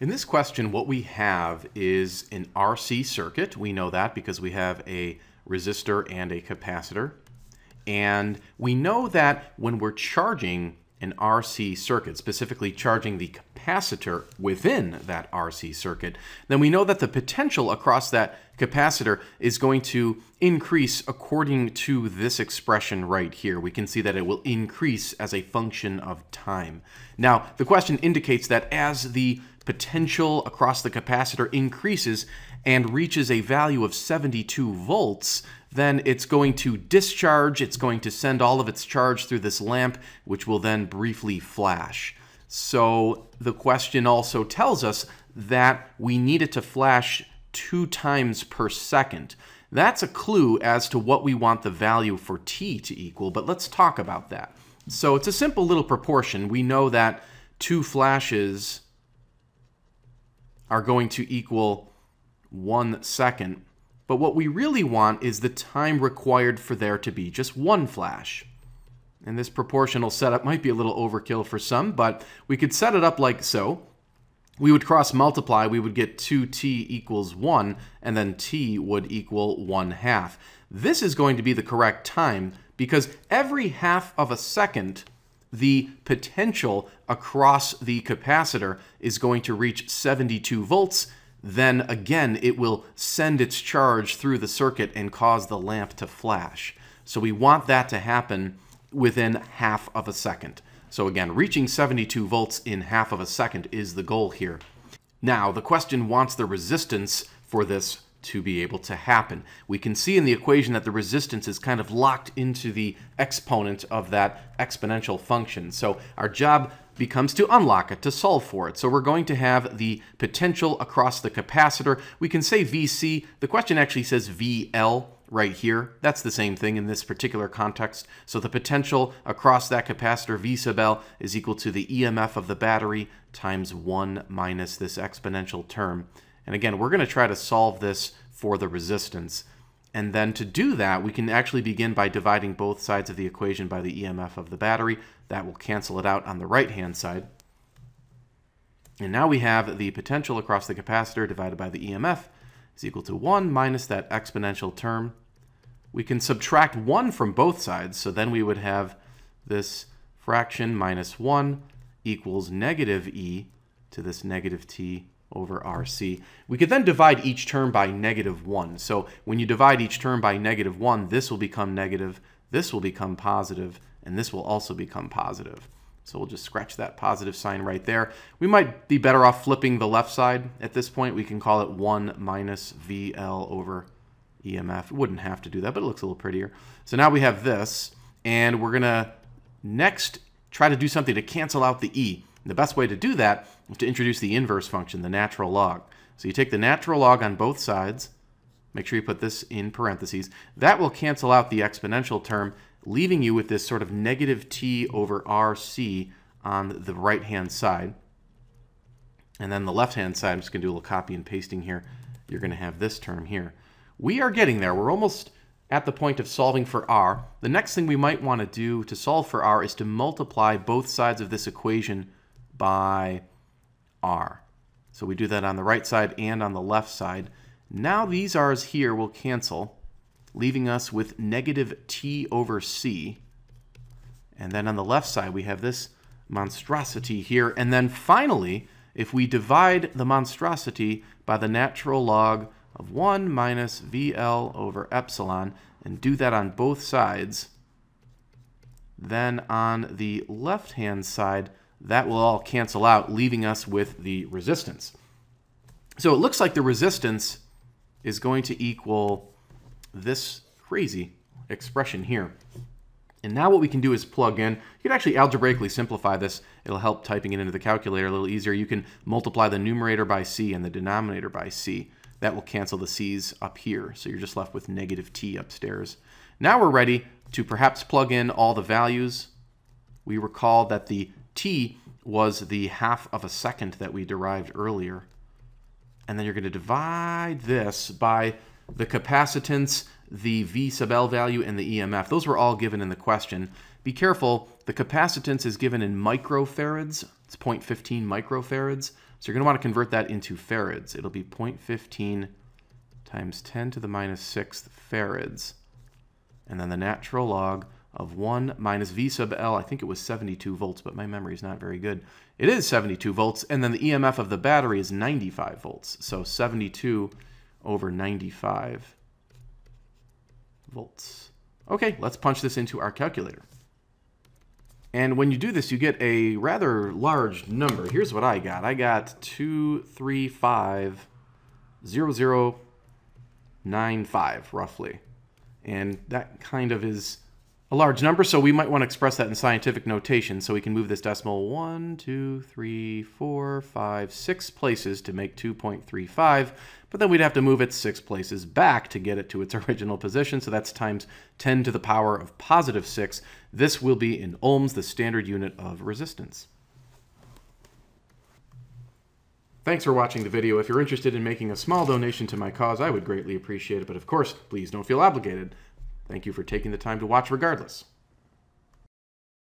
In this question, what we have is an RC circuit. We know that because we have a resistor and a capacitor. And we know that when we're charging an RC circuit, specifically charging the capacitor within that RC circuit, then we know that the potential across that capacitor is going to increase according to this expression right here. We can see that it will increase as a function of time. Now, the question indicates that as the potential across the capacitor increases and reaches a value of 72 volts, then it's going to discharge, it's going to send all of its charge through this lamp, which will then briefly flash. So the question also tells us that we need it to flash two times per second. That's a clue as to what we want the value for t to equal, but let's talk about that. So it's a simple little proportion. We know that two flashes are going to equal one second. But what we really want is the time required for there to be just one flash. And this proportional setup might be a little overkill for some, but we could set it up like so. We would cross multiply, we would get 2t equals 1, and then t would equal 1 half. This is going to be the correct time because every half of a second the potential across the capacitor is going to reach 72 volts, then again it will send its charge through the circuit and cause the lamp to flash. So we want that to happen within half of a second. So again, reaching 72 volts in half of a second is the goal here. Now, the question wants the resistance for this to be able to happen. We can see in the equation that the resistance is kind of locked into the exponent of that exponential function. So our job becomes to unlock it, to solve for it. So we're going to have the potential across the capacitor. We can say VC. The question actually says VL right here. That's the same thing in this particular context. So the potential across that capacitor, V sub L, is equal to the EMF of the battery times 1 minus this exponential term. And again, we're going to try to solve this for the resistance. And then to do that, we can actually begin by dividing both sides of the equation by the EMF of the battery. That will cancel it out on the right-hand side. And now we have the potential across the capacitor divided by the EMF is equal to 1 minus that exponential term. We can subtract 1 from both sides, so then we would have this fraction minus 1 equals negative e to this negative t over RC. We could then divide each term by negative 1. So when you divide each term by negative 1, this will become negative, this will become positive, and this will also become positive. So we'll just scratch that positive sign right there. We might be better off flipping the left side at this point. We can call it 1 minus VL over EMF. It wouldn't have to do that, but it looks a little prettier. So now we have this, and we're going to next try to do something to cancel out the E. The best way to do that is to introduce the inverse function, the natural log. So you take the natural log on both sides, make sure you put this in parentheses. That will cancel out the exponential term, leaving you with this sort of negative t over rc on the right-hand side. And then the left-hand side, I'm just going to do a little copy and pasting here. You're going to have this term here. We are getting there. We're almost at the point of solving for r. The next thing we might want to do to solve for r is to multiply both sides of this equation by r. So we do that on the right side and on the left side. Now these r's here will cancel, leaving us with negative t over c. And then on the left side, we have this monstrosity here. And then finally, if we divide the monstrosity by the natural log of 1 minus VL over epsilon, and do that on both sides, then on the left-hand side, that will all cancel out, leaving us with the resistance. So it looks like the resistance is going to equal this crazy expression here. And now what we can do is plug in. You can actually algebraically simplify this. It'll help typing it into the calculator a little easier. You can multiply the numerator by c and the denominator by c. That will cancel the c's up here. So you're just left with negative t upstairs. Now we're ready to perhaps plug in all the values. We recall that the t was the half of a second that we derived earlier. And then you're going to divide this by the capacitance, the V sub L value, and the EMF. Those were all given in the question. Be careful, the capacitance is given in microfarads. It's 0.15 microfarads. So you're going to want to convert that into farads. It'll be 0.15 times 10 to the minus 6th farads. And then the natural log of 1 minus V sub L, I think it was 72 volts, but my memory is not very good. It is 72 volts, and then the EMF of the battery is 95 volts. So 72 over 95 volts. Okay, let's punch this into our calculator. And when you do this, you get a rather large number. Here's what I got. I got 2350095, roughly. And that kind of is a large number, so we might want to express that in scientific notation. So we can move this decimal one, two, three, four, five, six places to make 2.35, but then we'd have to move it six places back to get it to its original position, so that's times 10 to the power of positive 6. This will be in ohms, the standard unit of resistance. Thanks for watching the video. If you're interested in making a small donation to my cause, I would greatly appreciate it, but of course, please don't feel obligated. Thank you for taking the time to watch regardless.